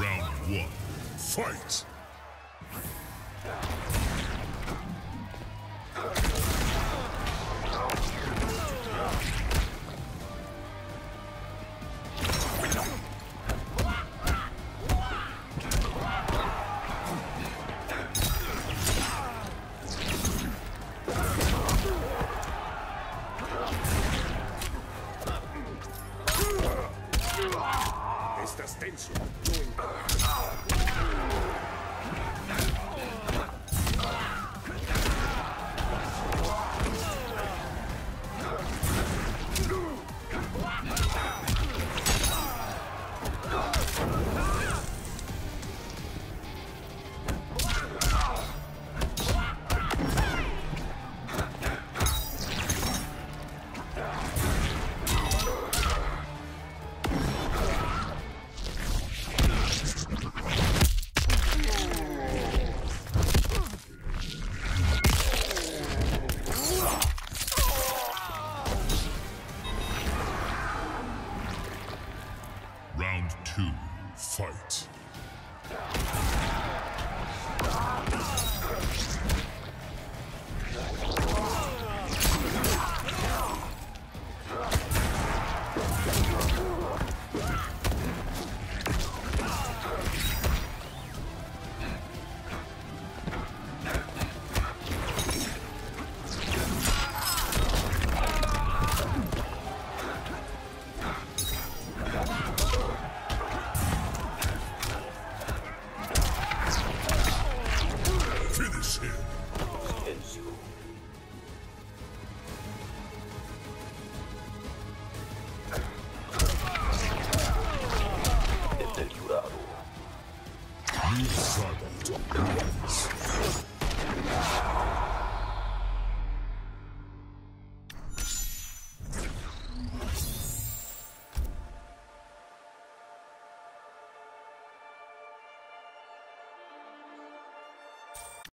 Round one, fight! Estás tenso. No Round two, fight! You silent hands.